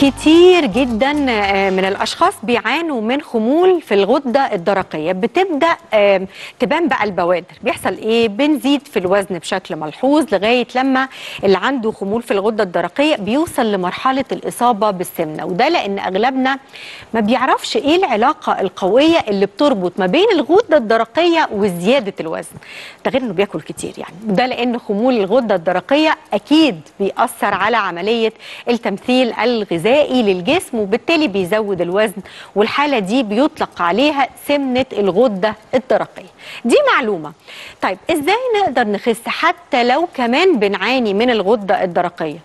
كتير جدا آه، من الأشخاص بيعانوا من خمول في الغدة الدرقية. بتبدأ آه، تبان بقى البوادر. بيحصل إيه؟ بنزيد في الوزن بشكل ملحوظ لغاية لما اللي عنده خمول في الغدة الدرقية بيوصل لمرحلة الإصابة بالسمنة. وده لأن أغلبنا ما بيعرفش إيه العلاقة القوية اللي بتربط ما بين الغدة الدرقية وزيادة الوزن. ده غير إنه بياكل كتير يعني. وده لأن خمول الغدة الدرقية أكيد بيأثر على عملية التمثيل الغذائي. للجسم وبالتالي بيزود الوزن والحالة دي بيطلق عليها سمنة الغدة الدرقية. دي معلومة. طيب إزاي نقدر نخس حتى لو كمان بنعاني من الغدة الدرقية؟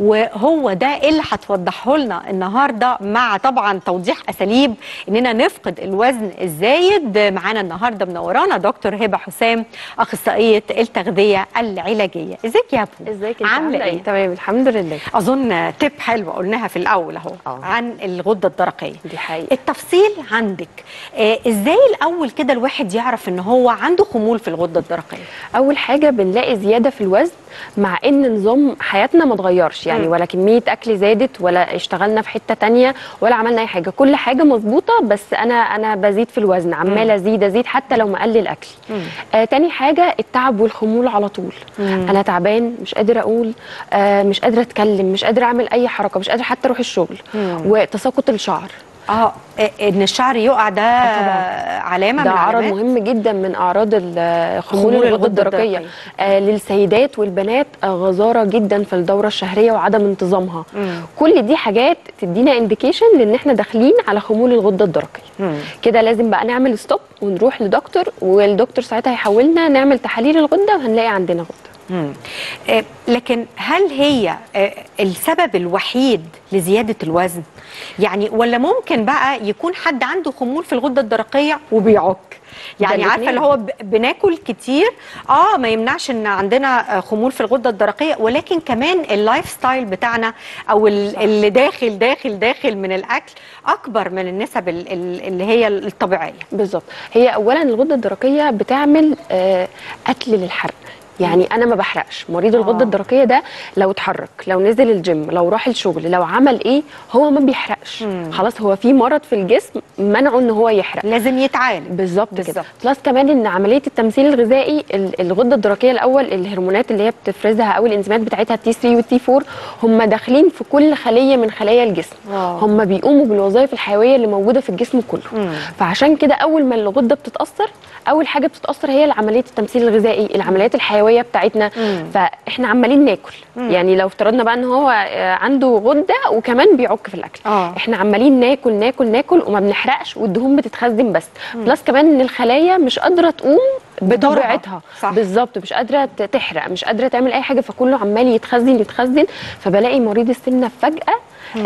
وهو ده اللي هتوضحه لنا النهارده مع طبعا توضيح أساليب إننا نفقد الوزن الزايد. معانا النهارده منورانا دكتور هبة حسام أخصائية التغذية العلاجية. إزيك يا أبو؟ إزيك عاملة إيه؟ تمام الحمد لله. أظن تip حلوة قلناها في الأول أهو آه. عن الغدة الدرقية. دي حقيقة. التفصيل عندك آه إزاي الأول كده الواحد يعرف إن هو عنده خمول في الغدة الدرقية؟ أول حاجة بنلاقي زيادة في الوزن مع إن نظام حياتنا ما اتغيرش يعني. ولا كميه أكل زادت ولا اشتغلنا في حتة تانية ولا عملنا أي حاجة. كل حاجة مظبوطة بس أنا أنا بزيد في الوزن عماله أزيد أزيد حتى لو مقلل أكلي. آه تاني حاجة التعب والخمول على طول. مم. أنا تعبان مش قادرة أقول آه مش قادرة أتكلم مش قادرة أعمل أي حركة مش قادرة حتى أروح الشغل. مم. وتساقط الشعر. آه إن الشعر يقع ده طبعاً. علامة ده من عرض مهم جدا من أعراض خمول الغده الدرقية الدرقية. آه للسيدات والبنات آه غزارة جدا في الدورة الشهرية وعدم انتظامها مم. كل دي حاجات تدينا indication لأن إحنا داخلين على خمول الغده الدرقية. كده لازم بقى نعمل stop ونروح لدكتور والدكتور ساعتها هيحولنا نعمل تحاليل الغدة وهنلاقي عندنا غدة مم. آه، لكن هل هي آه، السبب الوحيد لزيادة الوزن؟ يعني ولا ممكن بقى يكون حد عنده خمول في الغدة الدرقية وبيعك؟ يعني. عارفة اللي هو بناكل كتير آه ما يمنعش إن عندنا آه، خمول في الغدة الدرقية ولكن كمان ال lifestyle بتاعنا أو ال- اللي داخل داخل داخل من الأكل أكبر من النسب ال- ال- اللي هي الطبيعية بالظبط هي اولا الغدة الدرقية بتعمل أكل للحرق يعني أنا ما بحرقش مريض الغدة آه. الدرقية ده لو اتحرك لو نزل الجيم لو راح الشغل لو عمل إيه هو ما بيحرقش مم. خلاص هو في مرض في الجسم منعه إن هو يحرق لازم يتعالج بالظبط كده. plus كمان إن عملية التمثيل الغذائي ال- الغدة الدرقية الأول الهرمونات اللي هي بتفرزها أو الإنزيمات بتاعتها T3 وال T4 هم داخلين في كل خلية من خلايا الجسم آه. هم بيقوموا بالوظائف الحيوية اللي موجودة في الجسم كله مم. فعشان كده أول ما الغدة بتتأثر أول حاجة بتتأثر هي عمليه التمثيل الغذائي العمليات الحيوية بتاعتنا مم. فإحنا عمالين ناكل مم. يعني لو افترضنا بقى إن هو آه، عنده غدة وكمان بيعك في الأكل آه. إحنا عمالين ناكل ناكل ناكل وما بنحرقش والدهون بتتخزن بس بلس كمان إن الخلايا مش قادرة تقوم. بطبيعتها. بالظبط مش قادرة تحرق مش قادرة تعمل أي حاجة فكله عمال يتخزن يتخزن فبلاقي مريض السمنة فجأة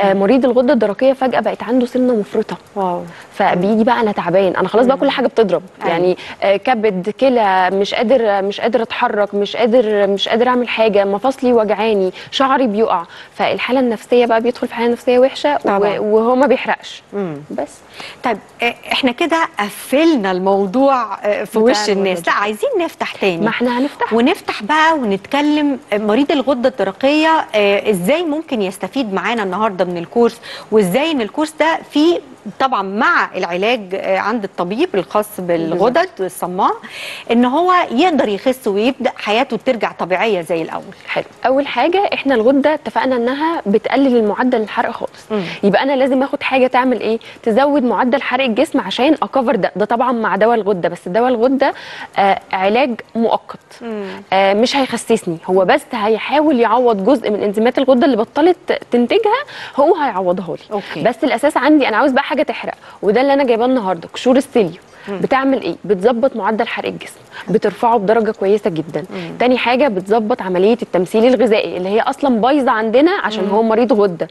آه مريض الغدة الدرقية فجأة بقت عنده سمنه مفرطة. واو. فبيجي بقى أنا تعبان أنا خلاص بقى كل حاجة بتضرب. أيوة. يعني آه، كبد كلى مش قادر مش قادر أتحرك مش قادر مش قادر أعمل حاجة مفاصلي وجعاني شعري بيقع. فالحالة النفسية بقى بيدخل في حالة نفسية وحشة طبعاً. وهو ما بيحرقش. مم. بس. طيب آه، إحنا كده قفلنا الموضوع آه، في وش الناس. لا عايزين نفتح تاني. ما إحنا هنفتح. ونفتح بقى ونتكلم آه، مريض الغدة الدرقية إزاي ممكن يستفيد معانا النهارده؟ من الكورس وازاي ان الكورس ده فيه طبعا مع العلاج آه، عند الطبيب الخاص بالغدد الصماء إن هو يقدر يخس ويبدأ حياته ترجع طبيعية زي الأول. حلو. أول حاجة إحنا الغدة اتفقنا إنها بتقلل المعدل الحرق خالص. مم. يبقى أنا لازم آخد حاجة تعمل إيه؟ تزود معدل حرق الجسم عشان أكفر ده. ده طبعا مع دواء الغدة بس دواء الغدة آه علاج مؤقت. آه مش هيخسسني. هو بس هيحاول يعوض جزء من إنزيمات الغدة اللي بطلت تنتجها هو هيعوضها لي. بس الأساس عندي أنا عاوز بقى حاجة تحرق وده اللي أنا جايباه النهارده قشور السيليو. بتعمل إيه؟ بتظبط معدل حرق الجسم بترفعه بدرجة كويسة جدا. تاني حاجة بتظبط عملية التمثيل الغذائي اللي هي أصلا بايظة عندنا عشان هو مريض غدة.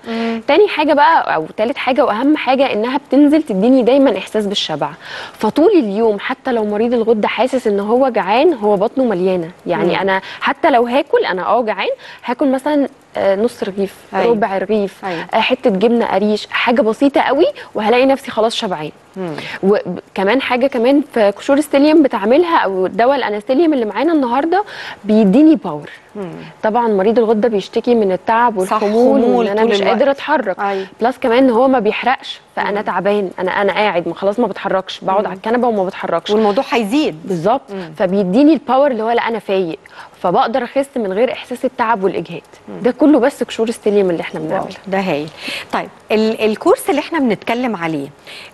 تاني حاجة بقى أو تالت حاجة وأهم حاجة إنها بتنزل تديني دايما إحساس بالشبع. فطول اليوم حتى لو مريض الغدة حاسس إن هو جعان هو بطنه مليانة. يعني مم. أنا حتى لو هاكل أنا آه جعان هاكل مثلا آه، نص رغيف أيوة. ربع رغيف أيوة. آه، حتة جبنة قريش حاجة بسيطة قوي وهلاقي نفسي خلاص شبعان. وكمان حاجة كمان في قشور ال psyllium بتعملها أو دواء الأنستيليوم اللي معانا النهارده بيديني power طبعا مريض الغدة بيشتكي من التعب والخمول خمول وإن أنا مش. قادر أتحرك أيوة. plus كمان إن هو ما بيحرقش فأنا تعبان أنا أنا قاعد ما خلاص ما بتحركش بقعد على الكنبة وما بتحركش. والموضوع هيزيد. بالظبط. فبيديني ال power اللي هو لا أنا فايق. فبقدر أخس من غير إحساس التعب والإجهاد. ده كله بس قشور السيليوم اللي إحنا بنعملها ده هايل. طيب ال ال course اللي إحنا بنتكلم عليه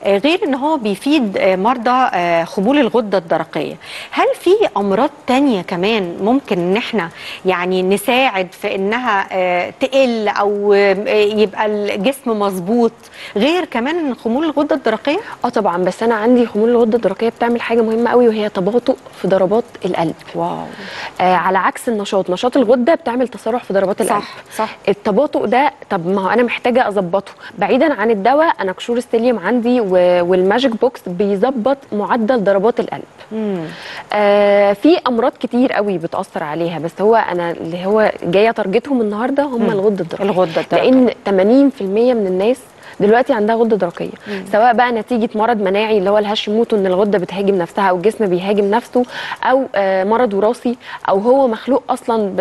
آه، غير إن هو بيفيد آه، مرضى آه، خمول الغدة الدرقية هل في أمراض تانية كمان ممكن إن إحنا يعني نساعد في إنها تقل أو يبقى الجسم مظبوط؟ غير كمان خمول الغده الدرقيه؟ آه طبعا بس أنا عندي خمول الغده الدرقيه بتعمل حاجة مهمة قوي وهي تباطؤ في ضربات القلب. wow. آه على عكس النشاط. نشاط الغدة بتعمل تسارع في ضربات القلب. صح صح. التباطؤ ده طب ما هو أنا محتاجة أظبطه. بعيدا عن الدواء أنا قشور السيليوم عندي وال magic box بيظبط معدل ضربات القلب. مم. آه في أمراض كتير قوي بتأثر عليها بس هو أنا اللي هو جاية target هم النهارده هم الغدة الدرقية. الغدة الدرقية. لأن 80% من الناس دلوقتي عندها غده درقيه سواء بقى نتيجة مرض مناعي اللي هو الهاشيموتو إن الغدة بتهاجم نفسها أو الجسم بيهاجم نفسه أو آه مرض وراثي أو هو مخلوق أصلا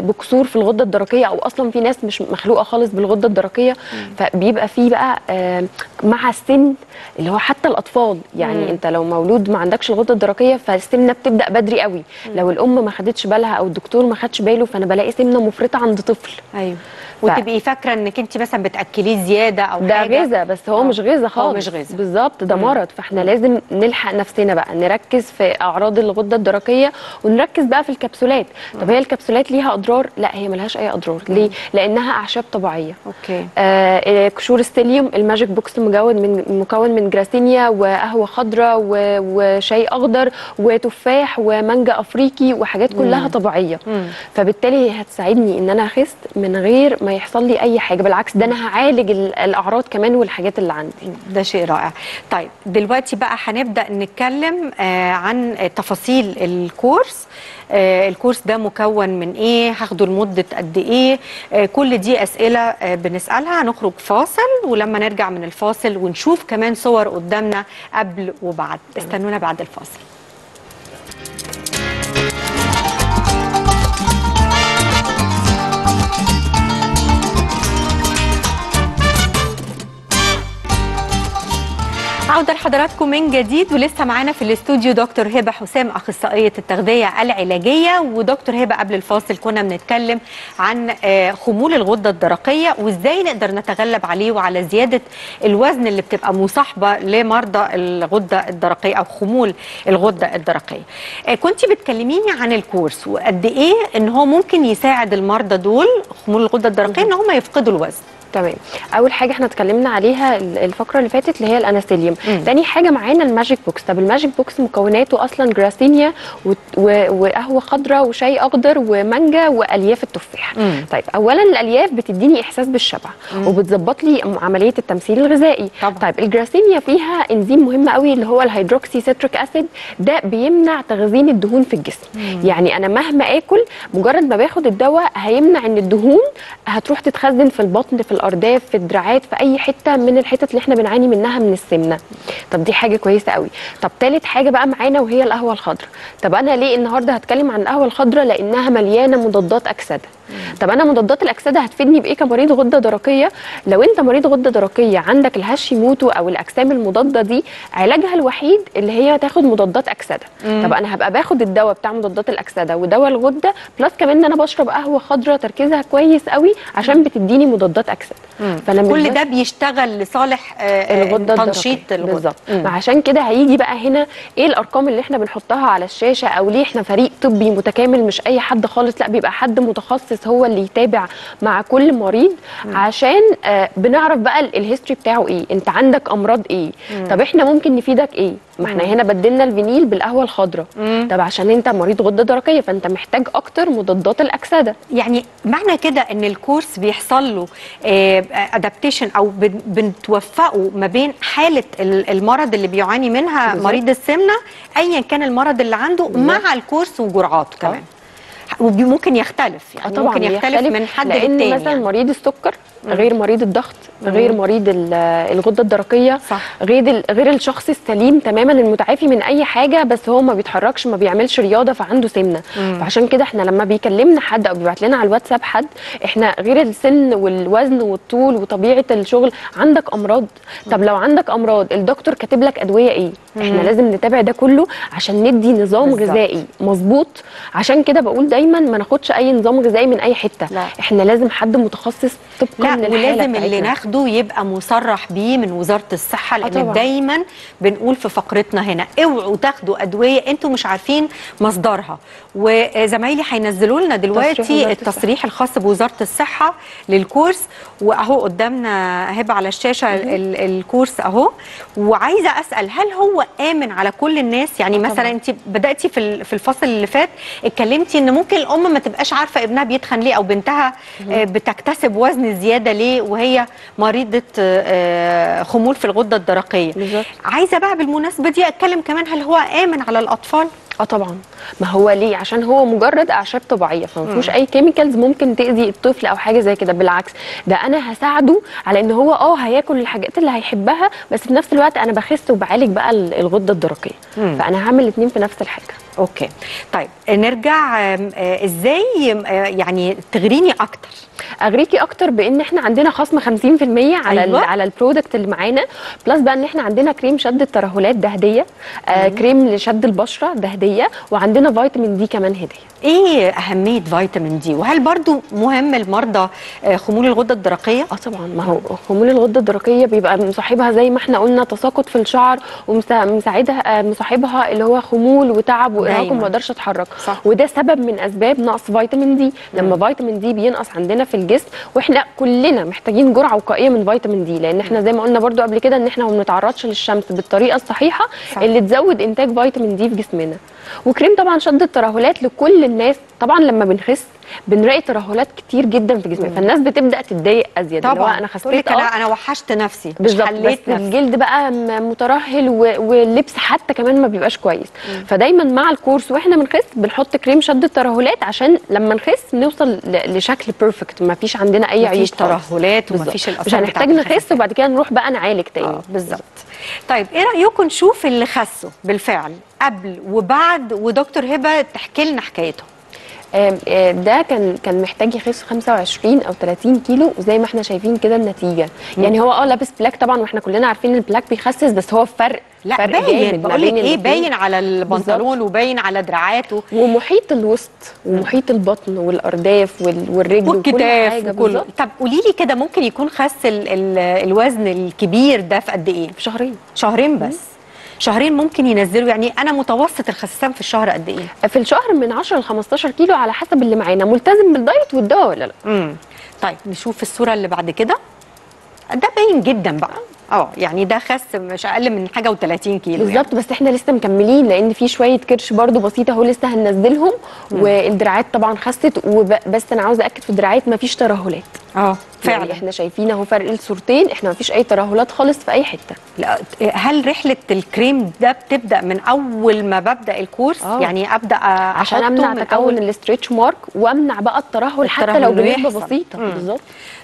بكسور في الغدة الدرقية أو أصلا في ناس مش مخلوقة خالص بالغدة الدرقية. فبيبقى في بقى آه مع السن اللي هو حتى الأطفال. يعني مم. أنت لو مولود ما عندكش الغدة الدرقية فالسمنة بتبدأ بدري قوي. لو الأم ما خدتش بالها أو الدكتور ما خدش باله فأنا بلاقي سمنة مفرطة عند طفل. أيوه. وتبقي فاكرة إنك أنت مثلا بتأكليه زيادة أو ده حاجة. غذا بس هو آه. مش غذا هو خالص. مش غذا. بالظبط ده مم. مرض. فإحنا لازم نلحق نفسنا بقى نركز في أعراض الغدة الدرقية ونركز بقى في الكبسولات. طب هي الكبسولات ليها أضرار؟ لا هي ملهاش أي أضرار. ليه؟ لأنها أعشاب طبيعية. okay. آه آه، قشور السيليوم ال magic box مكون من مكون من جراسينيا وقهوة خضراء وشاي أخضر وتفاح ومانجا أفريقي وحاجات كلها طبيعية. مم. فبالتالي هتساعدني إن أنا أخس من غير ما يحصل لي أي حاجة. بالعكس ده أنا هعالج ال- الأعراض كمان والحاجات اللي عندي. ده شيء رائع. طيب دلوقتي بقى هنبدأ نتكلم آه عن تفاصيل الكورس. آه الكورس ده مكون من إيه؟ هاخده لمدة قد إيه؟ آه كل دي أسئلة آه بنسألها. هنخرج فاصل ولما نرجع من الفاصل ونشوف كمان صور قدامنا قبل وبعد. استنونا بعد الفاصل. عودة لحضراتكم من جديد ولسه معانا في الاستوديو دكتور هبة حسام أخصائية التغذية العلاجية ودكتور هبة قبل الفاصل كنا بنتكلم عن آه، خمول الغدة الدرقية وإزاي نقدر نتغلب عليه وعلى زيادة الوزن اللي بتبقى مصاحبة لمرضى الغدة الدرقية أو خمول الغدة الدرقية. آه، كنت بتكلميني عن الكورس وقد إيه إن هو ممكن يساعد المرضى دول خمول الغدة الدرقية إن هم يفقدوا الوزن. تمام. أول حاجة إحنا اتكلمنا عليها ال- الفقرة اللي فاتت اللي هي الانستيليوم مم. تاني حاجة معانا ال magic box. طب ال magic box مكوناته أصلا جراسينيا وقهوة خضراء وشاي أخضر ومانجا وألياف التفاح. مم. طيب اولا الألياف بتديني إحساس بالشبع وبتظبط لي عملية التمثيل الغذائي. طبعا. طيب الجراسينيا فيها إنزيم مهم قوي اللي هو ال hydroxycitric acid. ده بيمنع تخزين الدهون في الجسم. يعني أنا مهما آكل مجرد ما باخد الدواء هيمنع إن الدهون هتروح تتخزن في البطن في الارداف في الدراعات في أي حتة من الحتت اللي إحنا بنعاني منها من السمنة. طب دي حاجة كويسة قوي. طب تالت حاجة بقى معانا وهي القهوة الخضراء. طب أنا ليه النهارده هتكلم عن القهوة الخضراء؟ لأنها مليانة مضادات أكسدة. طب أنا مضادات الأكسدة هتفيدني بإيه كمريض غدة درقية؟ لو أنت مريض غدة درقية عندك الهاشيموتو أو الاجسام المضادة دي علاجها الوحيد اللي هي تاخد مضادات أكسدة. طب أنا هبقى باخد الدواء بتاع مضادات الأكسدة ودواء الغدة plus كمان ان أنا بشرب قهوة خضراء تركيزها كويس قوي عشان بتديني مضادات أكسدة. فانا كل ده بيشتغل لصالح آه، الغدة تنشيط. الغدة. بالظبط. مم. عشان كده هيجي بقى هنا إيه الأرقام اللي إحنا بنحطها على الشاشة أو ليه إحنا فريق طبي متكامل مش أي حد خالص لأ بيبقى حد متخصص هو اللي يتابع مع كل مريض عشان آه بنعرف بقى ال- ال history بتاعه إيه أنت عندك أمراض إيه. طب إحنا ممكن نفيدك إيه؟ ما إحنا هنا بدلنا الفينيل بالقهوة الخضراء. طب عشان أنت مريض غدة درقية فأنت محتاج أكتر مضادات الأكسدة. يعني معنى كده إن الكورس بيحصل له ادابتيشن أو بن- بنتوفقه ما بين حالة ال- المرض اللي بيعاني منها. مريض السمنة ايا كان المرض اللي عنده مع الكورس وجرعاته كمان. وممكن يختلف يعني آه طبعا ممكن يختلف من حد لأن للتاني مثلا يعني. مريض السكر غير مريض الضغط غير مريض ال- الغدة الدرقية صح. غير غير الشخص السليم تماما المتعافي من أي حاجة بس هو ما بيتحركش ما بيعملش رياضة فعنده سمنة. فعشان كده إحنا لما بيكلمنا حد أو بيبعت لنا على الواتساب حد إحنا غير السن والوزن والطول وطبيعة الشغل عندك أمراض؟ طب لو عندك أمراض الدكتور كاتب لك أدوية إيه؟ إحنا لازم نتابع ده كله عشان ندي نظام بالظبط. غذائي. مظبوط. عشان كده بقول دايما ما ناخدش أي نظام غذائي من أي حتة. لا. إحنا لازم حد متخصص طبقا للحالة ولازم اللي. ناخده يبقى مصرح بيه من وزارة الصحة لأن طبعاً. دايما بنقول في فقرتنا هنا اوعوا تاخدوا أدوية أنتوا مش عارفين مصدرها. وزمايلي هينزلوا لنا دلوقتي التصريح الخاص بوزارة الصحة للكورس. وأهو قدامنا هبه على الشاشة ال- الكورس أهو. وعايزة أسأل هل هو آمن على كل الناس يعني مثلا طبعاً. انت بدأتي في في الفصل اللي فات اتكلمتي إن ممكن الأم ما تبقاش عارفة ابنها بيتخن ليه أو بنتها آه، بتكتسب وزن زيادة ليه وهي مريضة آه، خمول في الغدة الدرقية بالظبط. عايزة بقى بالمناسبة دي أتكلم كمان هل هو آمن على الأطفال آه طبعا. ما هو ليه؟ عشان هو مجرد أعشاب طبيعية فما فيهوش أي chemicals ممكن تأذي الطفل أو حاجة زي كده. بالعكس ده أنا هساعده على إن هو آه هياكل الحاجات اللي هيحبها بس في نفس الوقت أنا بخس وبعالج بقى ال- الغدة الدرقية. مم. فأنا هعمل الاثنين في نفس الحاجة. okay. طيب نرجع آه، إزاي آه، يعني تغريني أكتر؟ أغريكي أكتر بإن إحنا عندنا خصم 50% على أيوة. أيوة. على ال product اللي معانا plus بقى إن إحنا عندنا كريم شد الترهلات ده هديه آه كريم لشد البشرة ده هديه وعندنا فيتامين دي كمان هدية إيه أهمية فيتامين دي وهل برضو مهم لمرضى آه، خمول الغدة الدرقية آه طبعا ما هو خمول الغدة الدرقية بيبقى مصاحبها زي ما إحنا قلنا تساقط في الشعر ومساعدها مصاحبها اللي هو خمول وتعب وإرهاق. وما أقدرش أتحرك صح. وده سبب من أسباب نقص فيتامين دي لما فيتامين دي بينقص عندنا في الجسم وإحنا كلنا محتاجين جرعة وقائية من فيتامين دي لأن إحنا زي ما قلنا برضو قبل كده إن إحنا ما بنتعرضش للشمس بالطريقة الصحيحة صح. اللي تزود إنتاج فيتامين دي في جسمنا. وكريم طبعا شد الترهلات لكل الناس. طبعا لما بنخس بنلاقي ترهلات كتير جدا في جسمنا فالناس بتبدأ تتضايق أزيد طبعا. أنا خسيت أنا آه أنا وحشت نفسي مش بالظبط بس نفسي. الجلد بقى مترهل واللبس حتى كمان ما بيبقاش كويس. فدايما مع ال course وإحنا بنخس بنحط كريم شد الترهلات عشان لما نخس نوصل لشكل perfect ما فيش عندنا أي عيوب مفيش. ترهلات. ومفيش مش الاثار هنحتاج بتاعت نخس. وبعد كده نروح بقى نعالج تاني. آه بالظبط. طيب إيه رأيكم نشوف اللي خسوا بالفعل قبل وبعد ودكتور هبة تحكي لنا حكايته آم، آه، ده كان كان محتاج يخس 25 أو 30 كيلو وزي ما إحنا شايفين كده النتيجة. يعني هو آه لابس black طبعا وإحنا كلنا عارفين ال black بيخسس بس هو فرق لا فرق باين بقول لك إيه. باين على البنطلون وباين على دراعاته. ومحيط الوسط ومحيط البطن والأرداف وال- والرجل وكل والكتاف حاجة وكله طب قولي لي كده ممكن يكون خس ال ال الوزن الكبير ده في قد إيه؟ في شهرين. شهرين بس. شهرين ممكن ينزلوا يعني أنا متوسط الخسسان في الشهر قد إيه؟ في الشهر من 10 ل 15 كيلو على حسب اللي معانا. ملتزم بالدايت والدواء ولا لا؟ امم طيب نشوف الصورة اللي بعد كده. ده باين جدا بقى. آه يعني ده خس مش أقل من حاجة و30 كيلو يعني. بالظبط بس إحنا لسه مكملين لأن في شوية كرش برضو بسيطة اهو لسه هننزلهم والدراعات طبعا خست وب- بس أنا عاوزة اكد في الدراعات مفيش ترهلات. آه فعلا. فعلا إحنا شايفين اهو فرق الصورتين إحنا مفيش أي ترهلات خالص في أي حتة. لا هل رحلة الكريم ده بتبدأ من أول ما ببدأ ال course؟ آه. يعني أبدأ عشان أمنع من تكون ال stretch mark وأمنع بقى الترهل حتى الترهل لو اللي بنسبة. بسيطة. بالظبط.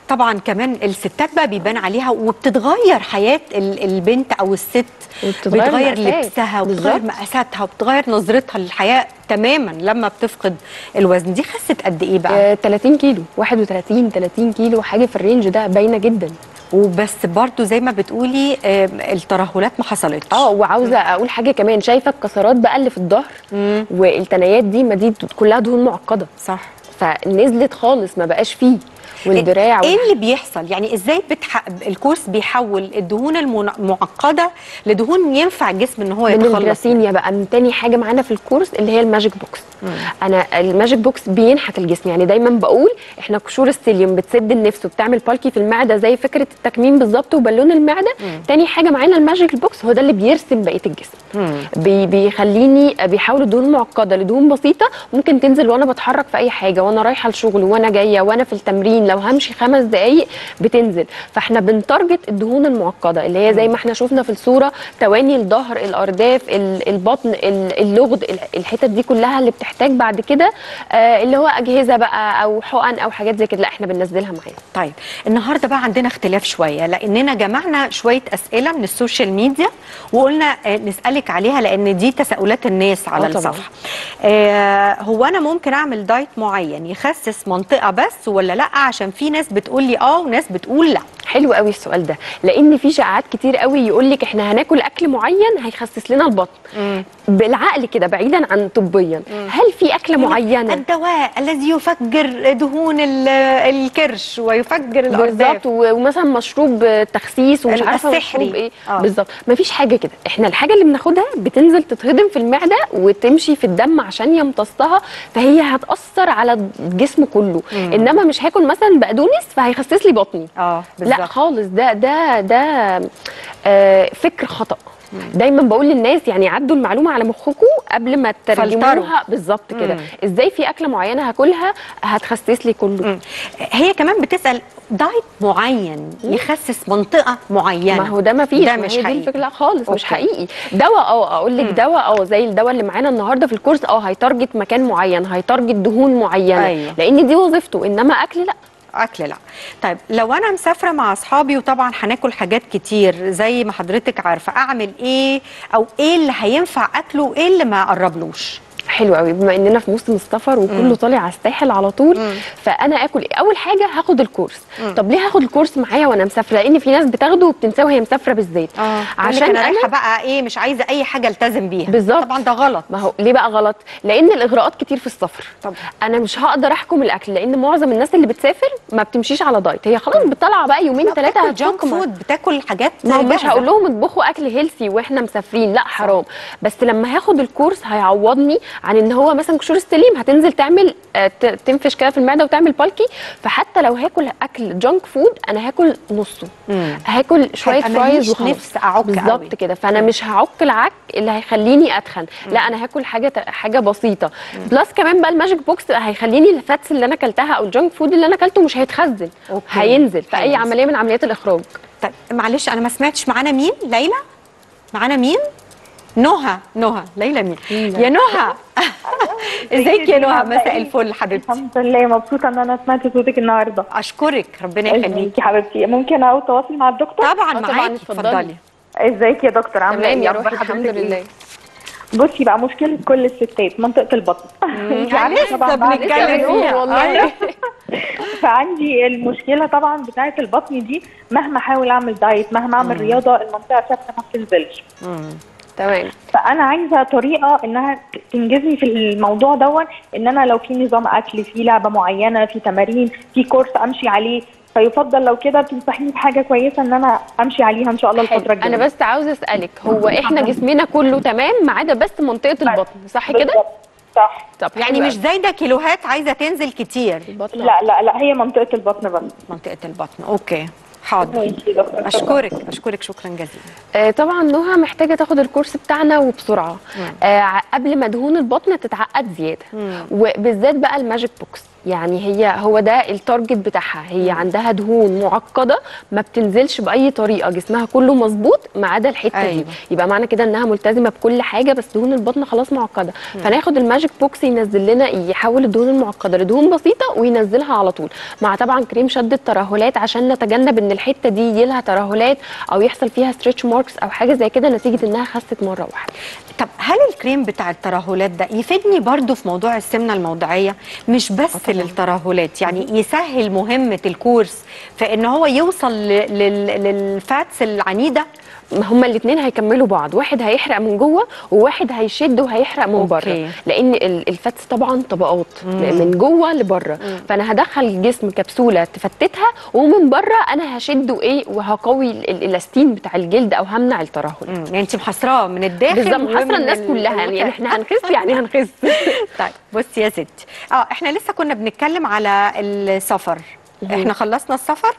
طبعا كمان الستات بقى بيبان عليها وبتتغير حياة ال- البنت أو الست. وبتتغير بتغير. لبسها وبتغير. مقاساتها وبتغير نظرتها للحياة تماما لما بتفقد الوزن. دي خست قد إيه بقى؟ آه 30 كيلو. 31 30 كيلو حاجة في الرينج ده باينة جدا. وبس برضو زي ما بتقولي آه، الترهلات ما حصلتش. آه وعاوزة أقول حاجة كمان. شايفة الكسرات بقى اللي في الظهر. والتنايات دي ما دي كلها دهون معقدة. صح. فنزلت خالص ما بقاش فيه. والدراع إيه اللي بيحصل؟ يعني إزاي بتح... الكورس بيحول الدهون المعقدة لدهون ينفع الجسم إن هو من يتخلص؟ الجراسينيا بقى. من تاني حاجة معانا في ال course اللي هي ال magic box. أنا ال magic box بينحت الجسم. يعني دايما بقول إحنا قشور السيليوم بتسد النفس وبتعمل bulky في المعدة زي فكرة التكميم بالظبط وبالون المعدة. تاني حاجة معانا ال magic box هو ده اللي بيرسم بقية الجسم. مم. بي بيخليني بيحول الدهون المعقده لدهون بسيطة. ممكن تنزل وأنا بتحرك في أي حاجة وأنا رايحة الشغل وأنا جاية وأنا في التمرين لو همشي خمس دقائق بتنزل. فاحنا بن target الدهون المعقدة اللي هي زي ما إحنا شفنا في الصورة ثواني الظهر الأرداف ال- البطن ال- اللغد ال- الحتت دي كلها اللي بتحتاج بعد كده آه، اللي هو أجهزة بقى أو حقن أو حاجات زي كده. لا إحنا بننزلها معانا. طيب النهارده بقى عندنا اختلاف شوية لأننا جمعنا شوية أسئلة من السوشيال ميديا وقلنا آه، نسألك عليها لأن دي تساؤلات الناس على آه. الصفحة. آه هو أنا ممكن أعمل diet معين يخسس منطقة بس ولا لأ؟ عشان في ناس بتقول لي آه وناس بتقول لأ. حلو قوي السؤال ده. لأن في شائعات كتير قوي يقول لك إحنا هناكل أكل معين هيخسس لنا البطن. بالعقل كده بعيدا عن طبيا. هل في أكلة معينة؟ الدواء الذي يفجر دهون ال- الكرش ويفجر الارداف بالظبط ومثلا مشروب تخسيس ومش عارفة السحري. إيه. آه. بالظبط مفيش حاجة كده. إحنا الحاجة اللي بناخدها بتنزل تتهضم في المعدة وتمشي في الدم عشان يمتصها فهي هتأثر على الجسم كله. إنما مش هاكل مثلا بقدونس فهيخسس لي بطني. آه لا خالص. ده ده ده آه فكر خطأ. دايما بقول للناس يعني عدوا المعلومة على مخكم قبل ما. تترجموها. بالظبط كده. إزاي في أكلة معينة هاكلها هتخسس لي كله؟ مم. هي كمان بتسأل diet معين يخسس منطقة معينة. ما هو ده ما فيش. ده مش حقيقي. الفكرة. خالص مش أوكي. حقيقي. دواء أه أقول لك دواء أه زي الدواء اللي معانا النهارده في ال course. أه هي target مكان معين هي target دهون معينة. أيوة. لأن دي وظيفته. إنما أكل لا. أكل لا. طيب لو أنا مسافرة مع أصحابي وطبعا هناكل حاجات كتير زي ما حضرتك عارفة أعمل إيه؟ أو إيه اللي هينفع أكله؟ وايه اللي ما اقربلوش حلو قوي بما إننا في موسم السفر وكله طالع على الساحل على طول فأنا آكل إيه أول حاجة هاخد ال course. طب ليه هاخد ال course معايا وأنا مسافرة؟ لأن في ناس بتاخده وبتنساه وهي مسافرة بالذات عشان عشان أنا رايحة بقى إيه مش عايزة أي حاجة ألتزم بيها. بالظبط. طبعا ده غلط. ما هو ليه بقى غلط؟ لأن الإغراءات كتير في السفر. طبعا. أنا مش هقدر أحكم الأكل لأن معظم الناس اللي بتسافر ما بتمشيش على diet. هي خلاص بتطلع بقى يومين ثلاثة junk food بتاكل حاجات ما هو مش. هقول لهم اطبخوا أكل healthy وإحنا مسافرين لا حرام. بس لما هاخد ال course هيعوضني عن إن هو مثلا قشور السيليوم هتنزل تعمل آه، تنفش كده في المعدة وتعمل bulky فحتى لو هاكل أكل junk food أنا هاكل نصه. مم. هاكل شوية fries وخلاص. نفس قوي. بالظبط كده. فأنا مش هعك العك اللي هيخليني أتخن. لا أنا هاكل حاجة حاجة بسيطة. plus كمان بقى ال Magic Box هيخليني ال fats اللي أنا أكلتها أو ال junk food اللي أنا أكلته مش هيتخزن. okay. هينزل في أي. عملية من عمليات الإخراج. طيب معلش أنا ما سمعتش. معانا مين؟ ليلى؟ معانا مين؟ نهى نهى. ليلى مين؟ يا نهى. ازيك يا نهى؟ مساء الفل حبيبتي. الحمد لله. مبسوطة إن أنا سمعت صوتك النهارده. أشكرك. ربنا يخليك. ازيك يا حبيبتي؟ ممكن أقول تواصل مع الدكتور؟ طبعا آه، معاكي. اتفضلي. إزيك يا دكتور؟ عاملة إيه؟ يا روحي الحمد إيه؟ لله. بصي بقى مشكلة كل الستات منطقة البطن. لسه طبعاً بنتكلم فيها. والله. فعندي المشكلة طبعا بتاعة البطن دي مهما أحاول أعمل دايت مهما أعمل رياضة المنطقة ثابته ما بتنزلش تمام. فأنا عايزة طريقة إنها تنجزني في الموضوع دون إن أنا لو في نظام أكل في لعبة معينة في تمارين في كورس أمشي عليه. فيفضل لو كده تنصحيني بحاجة كويسة إن أنا أمشي عليها إن شاء الله الفترة. الجايه أنا بس عاوزة أسألك هو إحنا جسمنا كله تمام ما عدا بس منطقة البطن صح كده. صح. طب يعني مش زايدة كيلوهات عايزة تنزل كتير. لا لا لا هي منطقة البطن بس. منطقة البطن okay. حاضر. أشكرك. أشكرك. شكرا جزيلا. آه طبعا نهى محتاجة تاخد ال course بتاعنا وبسرعة. آه قبل ما دهون البطن تتعقد زيادة. وبالذات بقى ال Magic Box. يعني هي هو ده ال target بتاعها. هي عندها دهون معقدة ما بتنزلش بأي طريقة جسمها كله مظبوط ما عدا الحتة أيوة. دي يبقى معنى كده إنها ملتزمة بكل حاجة بس دهون البطن خلاص معقدة. فناخد ال Magic Box ينزل لنا يحول الدهون المعقدة لدهون بسيطة وينزلها على طول. مع طبعا كريم شد الترهلات عشان نتجنب إن الحتة دي يجي لها ترهلات أو يحصل فيها stretch marks أو حاجة زي كده نتيجة إنها خست مرة واحدة. طب هل الكريم بتاع الترهلات ده يفيدني برضو في موضوع السمنة الموضعية؟ مش بس للترهلات يعني يسهل مهمة ال course في إن هو يوصل لل fats العنيدة هما الاثنين هيكملوا بعض. واحد هيحرق من جوه وواحد هيشد وهيحرق من. بره. لأن ال- ال fats طبعا طبقات. من جوه لبره. فأنا هدخل الجسم كبسولة تفتتها ومن بره أنا هشد وايه وهقوي ال- الإلاستين بتاع الجلد أو همنع الترهل. مم. يعني انت محاصراه من الداخل بالظبط. محاصرة الناس ال- كلها يعني. إحنا هنخس يعني هنخس. طيب بصي يا ستي. آه إحنا لسه كنا بنتكلم على السفر. إحنا خلصنا السفر.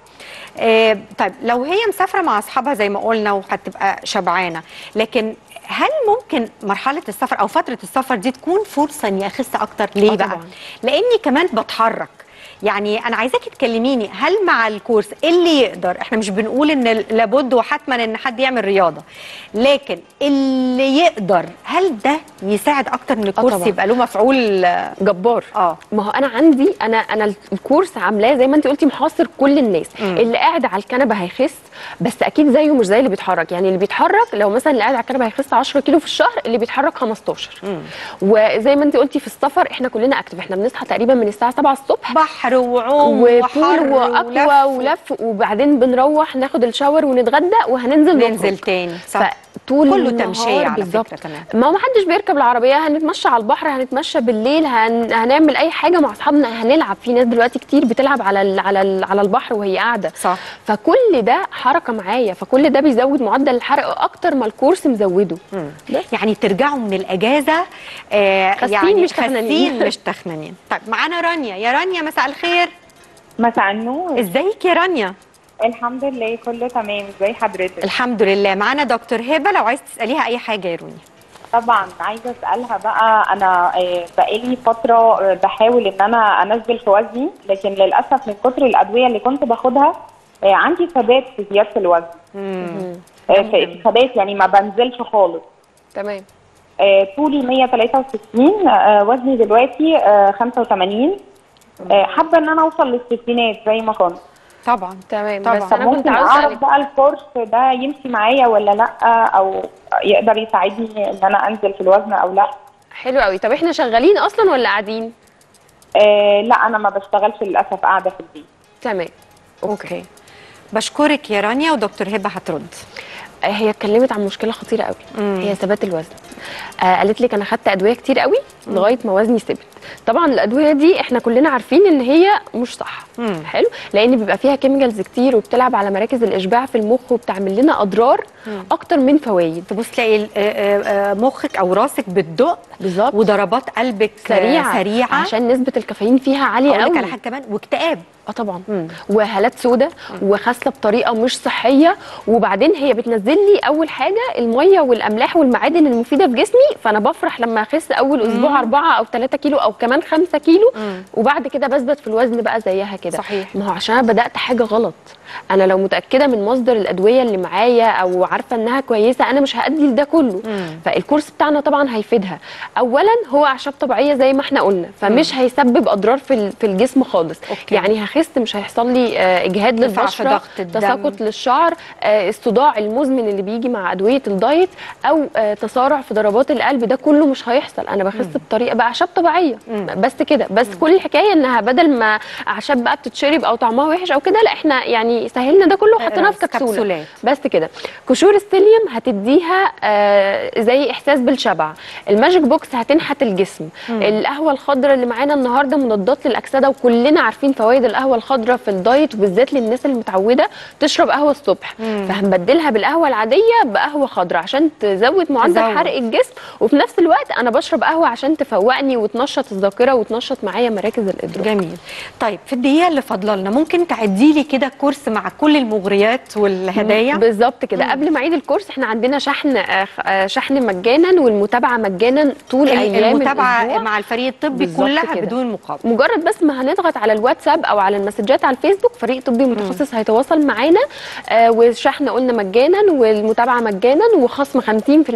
آه طيب لو هي مسافرة مع أصحابها زي ما قلنا وهتبقى شبعانة لكن هل ممكن مرحلة السفر أو فترة السفر دي تكون فرصة إني أخس أكتر؟ ليه آه بقى. لأني كمان بتحرك. يعني أنا عايزاكي تكلميني هل مع الكورس اللي يقدر إحنا مش بنقول إن لابد وحتما إن حد يعمل رياضة لكن اللي يقدر هل ده يساعد أكتر إن الكورس طبعاً. يبقى له مفعول آه، جبار آه ما هو أنا عندي أنا أنا الكورس عاملاه زي ما انت قلتي محاصر كل الناس مم. اللي قاعد على الكنبة هيخس بس أكيد زيه مش زي اللي بيتحرك يعني اللي بيتحرك لو مثلا اللي قاعد على الكنبة هيخس 10 كيلو في الشهر اللي بيتحرك 15 مم. وزي ما انت قلتي في السفر إحنا كلنا اكتف إحنا بنصحى تقريبا من الساعة 7 الصبح بحر وعوم وبول وحر واقوى ولف وبعدين بنروح ناخد الشاور ونتغدى وهننزل ننزل نخرج. تاني صح. فطول كله تمشية على بالظبط. فكرة كمان. ما هو محدش بيركب العربية. هنتمشى على البحر هنتمشى بالليل هن... هنعمل أي حاجة مع أصحابنا. هنلعب. في ناس دلوقتي كتير بتلعب على ال... على ال... على البحر وهي قاعدة. صح. فكل ده حركة معايا. فكل ده بيزود معدل الحرق أكتر ما الكورس مزوده. يعني ترجعوا من الأجازة آه يعني مش تخنانين. مش تخنانين. طيب معانا رانيا. يا رانيا مساء الخير. مساء النور. ازيك يا رانيا؟ الحمد لله كله تمام. ازي حضرتك؟ الحمد لله. معانا دكتور هبة. لو عايز تسأليها أي حاجة يا روني. طبعا عايزة أسألها بقى. أنا آه، بقالي فترة آه، بحاول إن أنا أنزل في وزني لكن للأسف من كتر الأدوية اللي كنت باخدها آه، عندي ثبات في زيادة الوزن. مم. في ثبات يعني ما بنزلش خالص. تمام. طولي 163 آه، وزني دلوقتي آه، 85 آه، حابة إن أنا أوصل للستينات زي ما كنت. طبعا تمام. طبعاً. بس أنا كنت عاوزة أعرف بقى الكورس ده يمشي معايا ولا لأ؟ أو يقدر يساعدني إن أنا أنزل في الوزن أو لأ؟ حلو قوي طب إحنا شغالين أصلا ولا قاعدين؟ آه لأ أنا ما بشتغلش للأسف قاعدة في البيت. تمام. okay. بشكرك يا رانيا ودكتور هبة هترد. هي اتكلمت عن مشكلة خطيرة قوي مم. هي ثبات الوزن. آه قالت لك أنا خدت أدوية كتير قوي لغاية ما وزني ثبت. طبعا الأدوية دي إحنا كلنا عارفين إن هي مش صح. مم. حلو؟ لأن بيبقى فيها chemicals كتير وبتلعب على مراكز الإشباع في المخ وبتعمل لنا أضرار أكتر من فوائد. تبص تلاقي آه، آه، آه، مخك أو راسك بتدق بالظبط. وضربات قلبك سريعة. سريعة. عشان نسبة الكافيين فيها عالية أقول لك قوي. على حاجة كمان واكتئاب. آه طبعا. مم. وهالات سودة وخاسه بطريقة مش صحية. وبعدين هي بتنزل لي أول حاجة المية والأملاح والمعادن المفيدة في جسمي فأنا بفرح لما أخس أول أسبوع 4 أو 3 كيلو أو كمان 5 كيلو مم. وبعد كده بثبت في الوزن بقى زيها كده صحيح. ما هو عشان أنا بدأت حاجة غلط أنا لو متاكده من مصدر الادويه اللي معايا أو عارفه انها كويسه أنا مش هأدي لده كله. مم. فال course بتاعنا طبعا هيفيدها. اولا هو أعشاب طبيعية زي ما إحنا قلنا فمش هيسبب أضرار في في الجسم خالص. okay. يعني هخس مش هيحصل لي آه، إجهاد للبشرة. تساقط للشعر آه، الصداع المزمن اللي بيجي مع أدوية ال diet أو آه، تسارع في ضربات القلب ده كله مش هيحصل. أنا بخس بطريقة بأعشاب طبيعية. بس كده. بس كل الحكاية إنها بدل ما أعشاب بقى بتتشرب أو طعمها وحش أو كده لا إحنا يعني سهلنا ده كله وحطيناه في آه، كبسولة. بس كده. قشور السيليوم هتديها آه زي إحساس بالشبع. ال Magic Box هتنحت الجسم. القهوة الخضراء اللي معانا النهارده مضادات للأكسدة وكلنا عارفين فوائد القهوة الخضراء في ال diet وبالذات للناس اللي متعوده تشرب قهوة الصبح. فهنبدلها بالقهوة العادية بقهوة خضراء عشان تزود معدل. حرق الجسم. وفي نفس الوقت أنا بشرب قهوة عشان تفوقني وتنشط الذاكرة وتنشط معايا مراكز الإدراك. جميل. طيب في الدقيقة اللي فاضلة لنا ممكن تعدي لي كده كورس مع كل المغريات والهدايا. بالظبط كده. قبل ما اعيد الكورس إحنا عندنا شحن آه، آه، شحن مجانا والمتابعة مجانا طول أيام المتابعة. مع الفريق الطبي كلها كده. بدون مقابل. مجرد بس ما هنضغط على الواتساب أو على المسجات على الفيسبوك فريق طبي متخصص هيتواصل معانا آه والشحن قلنا مجانا والمتابعة مجانا وخصم 50%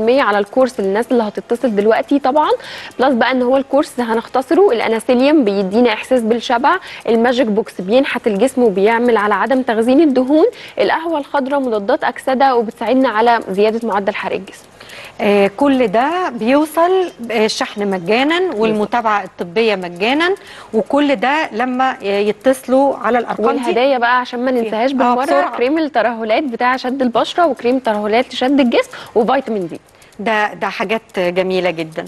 على الكورس. للناس اللي هتتصل دلوقتي طبعا plus بقى إن هو ال course هنختصره. السيليوم بيدينا إحساس بالشبع. ال Magic Box بينحت الجسم وبيعمل على عدم تخزين الدهون القهوة الخضراء مضادات أكسدة وبتساعدنا على زيادة معدل حرق الجسم. آه كل ده بيوصل آه، الشحن مجانا والمتابعة الطبية مجانا وكل ده لما آه، يتصلوا على الأرقام دي. والهدايا بقى عشان ما ننساهاش بالمرة. كريم الترهلات بتاع شد البشرة وكريم ترهلات لشد الجسم وفيتامين دي. ده ده حاجات جميلة جدا.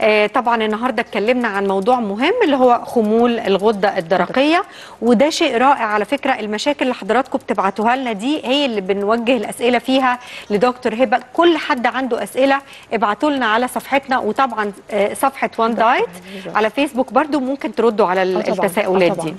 آه طبعا النهارده اتكلمنا عن موضوع مهم اللي هو خمول الغدة الدرقية وده شيء رائع على فكرة. المشاكل اللي حضراتكم بتبعتوها لنا دي هي اللي بنوجه الأسئلة فيها لدكتور هبة. كل حد عنده أسئلة ابعتوا لنا على صفحتنا وطبعا آه صفحة وان دايت على فيسبوك برضو ممكن تردوا على طبعاً، التساؤلات. دي.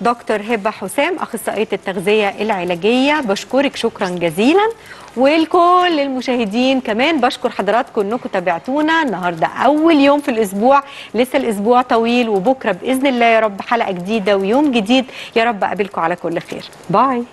دكتور هبة حسام أخصائية التغذية العلاجية بشكرك شكرا جزيلا. ولكل المشاهدين كمان بشكر حضراتكم انكم تابعتونا النهارده اول يوم في الأسبوع. لسه الأسبوع طويل وبكره باذن الله يا رب حلقه جديده ويوم جديد. يا رب اقابلكم على كل خير. باي.